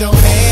your hand.